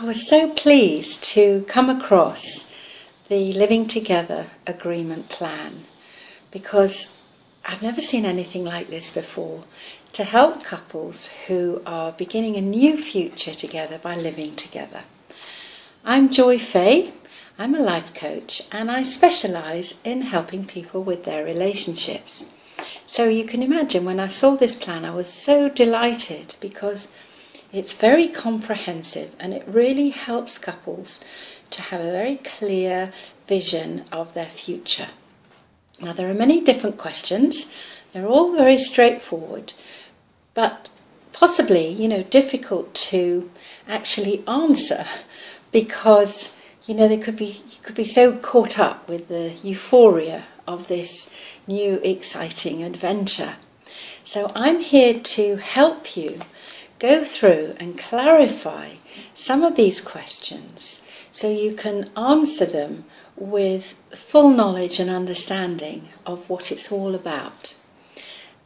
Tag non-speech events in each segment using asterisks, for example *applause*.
I was so pleased to come across the Living Together Agreement Plan because I've never seen anything like this before to help couples who are beginning a new future together by living together. I'm Joy Fahey. I'm a life coach and I specialise in helping people with their relationships. So you can imagine when I saw this plan, I was so delighted because it's very comprehensive and it really helps couples to have a very clear vision of their future. Now, there are many different questions, they're all very straightforward, but possibly, you know, difficult to actually answer because you know they could be you could be so caught up with the euphoria of this new exciting adventure. So I'm here to help you go through and clarify some of these questions so you can answer them with full knowledge and understanding of what it's all about.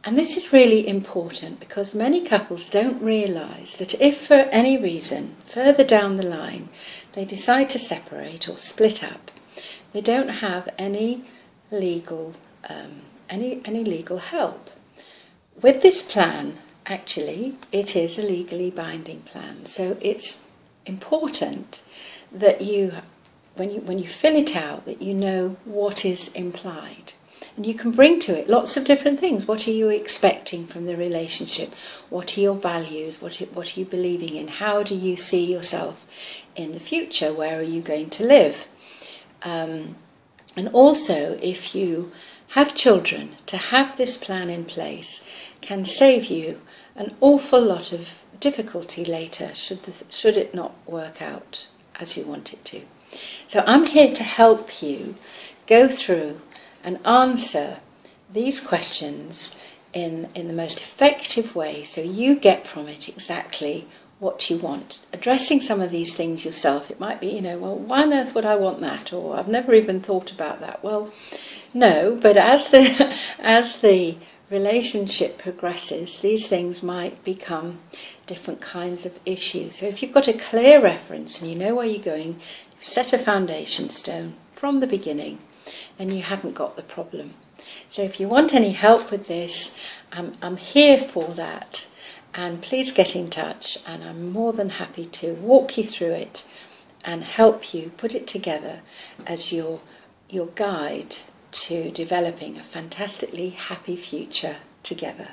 And this is really important because many couples don't realise that if for any reason further down the line they decide to separate or split up, they don't have any legal um, any any legal help. With this plan, actually, it is a legally binding plan. So it's important that you, when you, when you fill it out, that you know what is implied. And you can bring to it lots of different things. What are you expecting from the relationship? What are your values? What, what are you believing in? How do you see yourself in the future? Where are you going to live? Um, and also, if you have children, to have this plan in place can save you an awful lot of difficulty later should, the, should it not work out as you want it to. So I'm here to help you go through and answer these questions in, in the most effective way so you get from it exactly what you want. Addressing some of these things yourself, it might be, you know, well, why on earth would I want that? Or I've never even thought about that. Well, no, but as the *laughs* as the relationship progresses, these things might become different kinds of issues. So if you've got a clear reference and you know where you're going, you've set a foundation stone from the beginning, then you haven't got the problem. So if you want any help with this, I'm, I'm here for that. And please get in touch, and I'm more than happy to walk you through it and help you put it together as your, your guide to developing a fantastically happy future together.